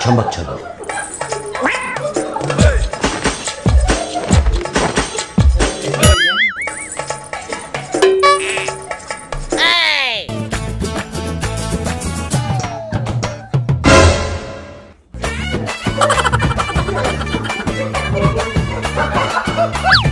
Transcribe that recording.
천박천박 Ha ha ha!